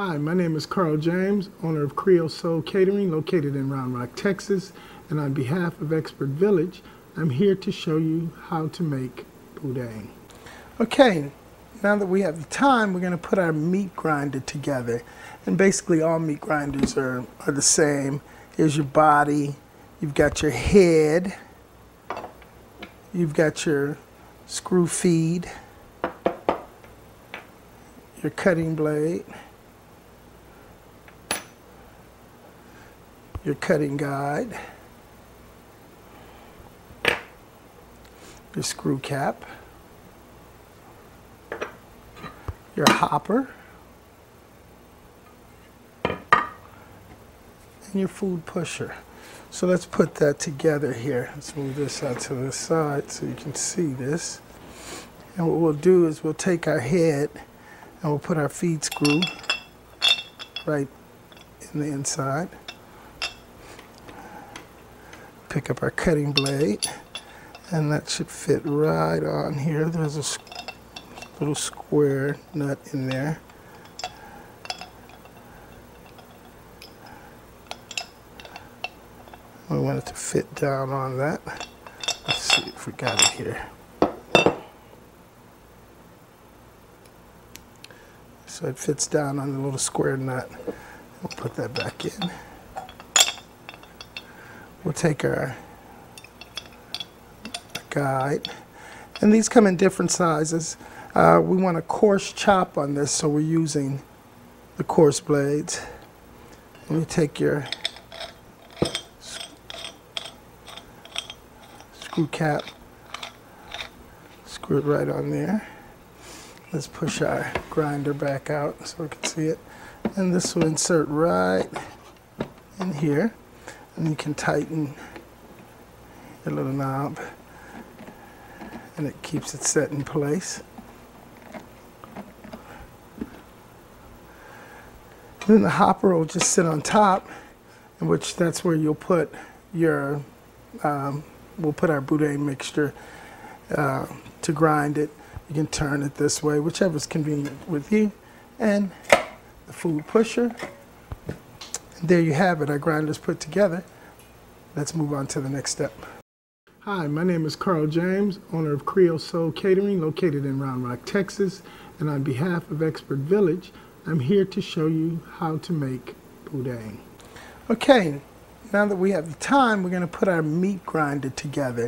Hi, my name is Carl James, owner of Creole Soul Catering located in Round Rock, Texas. And on behalf of Expert Village, I'm here to show you how to make boudin. Okay, now that we have the time, we're going to put our meat grinder together. And basically all meat grinders are, are the same. Here's your body, you've got your head, you've got your screw feed, your cutting blade, your cutting guide, your screw cap, your hopper, and your food pusher. So let's put that together here. Let's move this out to the side so you can see this. And what we'll do is we'll take our head and we'll put our feed screw right in the inside. Pick up our cutting blade and that should fit right on here. There's a little square nut in there. We want it to fit down on that. Let's see if we got it here. So it fits down on the little square nut. We'll put that back in. We'll take our guide. And these come in different sizes. Uh, we want a coarse chop on this, so we're using the coarse blades. And you take your screw cap, screw it right on there. Let's push our grinder back out so we can see it. And this will insert right in here. And you can tighten your little knob and it keeps it set in place. Then the hopper will just sit on top, in which that's where you'll put your, um, we'll put our boudin mixture uh, to grind it. You can turn it this way, whichever is convenient with you. And the food pusher. And there you have it, our grinders put together. Let's move on to the next step. Hi, my name is Carl James, owner of Creole Soul Catering located in Round Rock, Texas. And on behalf of Expert Village, I'm here to show you how to make boudin. Okay, now that we have the time, we're going to put our meat grinder together.